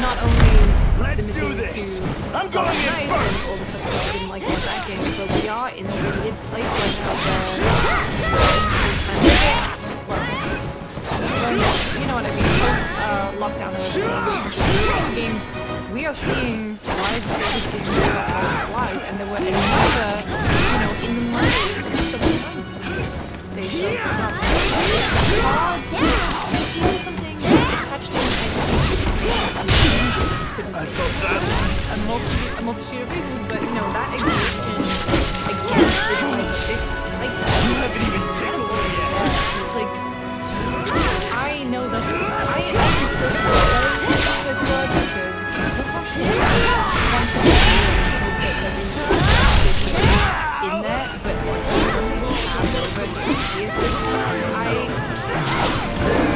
not only Let's do this. to I'm going in first. all the stuff I didn't like about that game, but we are in a weird place right now where well, you know what I mean, post uh, lockdown of games, we are seeing live service games that flies, and there were another, you know, in the money a multitude, a multitude of reasons, but you know that against this like this like You haven't even tickled me yet. it's like I know that I still know so it's hard because want to be you know, get everything in there, but it's really hard over to a system. I I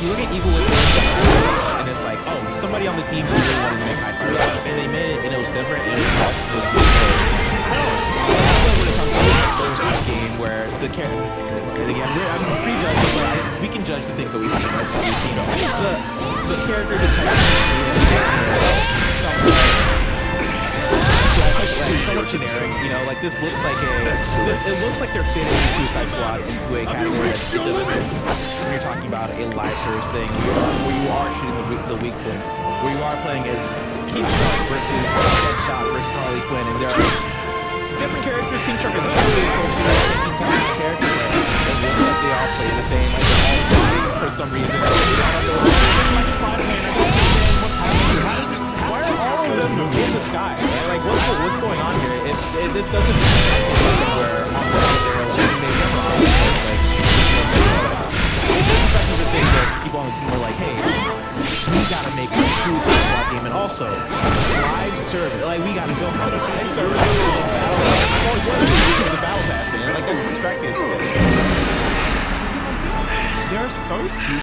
you look at Evil Within and it's like, oh, somebody on the team really wanted to make high fire and they made it, and it was different, and it was like game where the character, and again, we're, I'm prejudging, but I, we can judge the things that we've seen, we've seen. The the character detection this looks like a this it looks like they're fitting Suicide Squad into a category that doesn't. When you're talking about a live service thing, where you are, where you are shooting the weak, the weak points, where you are playing as King Shark versus Deadshot versus Harley Quinn, and there are different characters. King Shark is really taking part the character, it looks like they all play the same, like they're all fighting for some reason. On? It, it, this doesn't something where I'm like, they're never are. It's like, this is the thing that people on the team are like, hey, we gotta make a true Squad game, and also live service. Like, we gotta go for the live service. Battle, well, what is the the battle pass? And like, that's distracting. There are so few